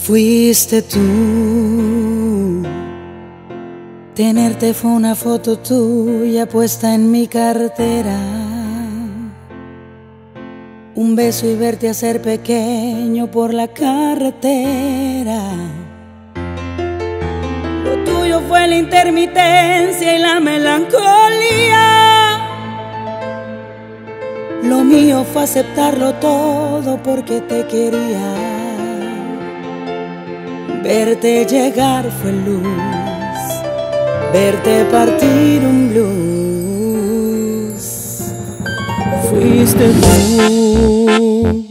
Fuiste tú. Tenerte fue una foto tuya puesta en mi cartera. Un beso y verte hacer pequeño por la carretera. Lo tuyo fue la intermitencia y la melancolía. Lo mío fue aceptarlo todo porque te quería. Verte llegar fue luz, verte partir un blues. Fuiste tú.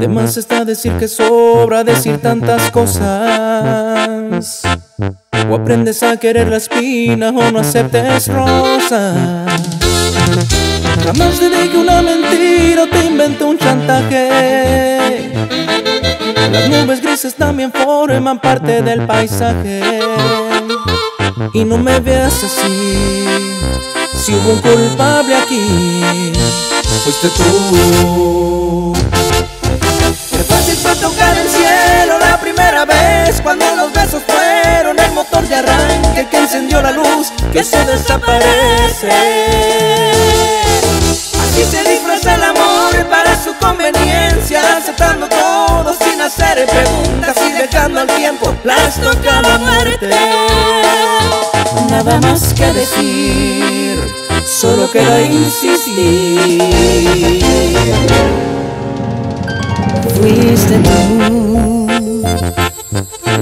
De más está decir que sobra decir tantas cosas. O aprendes a querer la espina o no aceptes rosa. Jamás te dije una mentira o te inventé un chantaje. Las nubes grises también forman parte del paisaje. Y no me veas así. Si hubo un culpable aquí, fuiste tú. Qué fácil fue tocar el cielo la primera vez cuando los besos fueron el motor de arranque que encendió la luz que se desaparece. Hacer preguntas y dejando al tiempo la estocada muerte. Nada más que decir, solo queda insistir. Fuiste tú.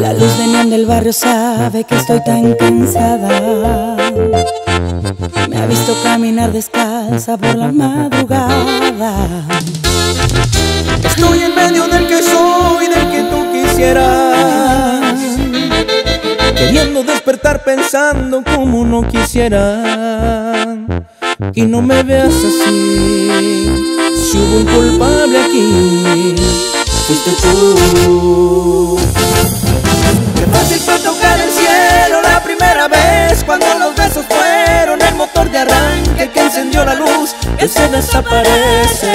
La luz de neón del barrio sabe que estoy tan cansada. Me ha visto caminar descalza por la madrugada. Estoy en medio del que soy, del que tú quisieras. Queriendo despertar pensando como no quisiera. Y no me veas así. Si hubo un culpable aquí, fuiste tú. Qué fácil fue tocar el cielo la primera vez cuando los besos fueron el motor de arranque que encendió la luz que se desaparece.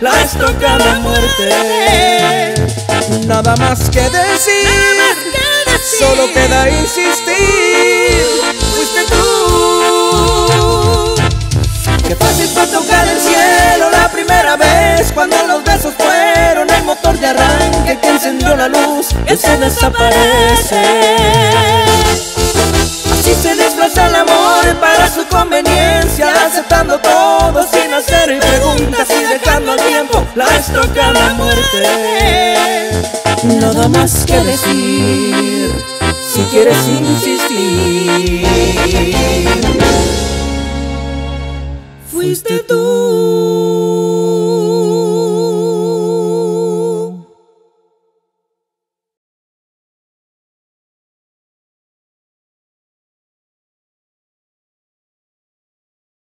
La estocada muerte. Nada más que decir, solo queda insistir. Fuiste tú. Qué fácil fue tocar el cielo la primera vez cuando los besos fueron el motor de arranque que encendió la luz que se desaparece. Al tiempo la muerte. Nada más que decir, si quieres insistir. Fuiste tú.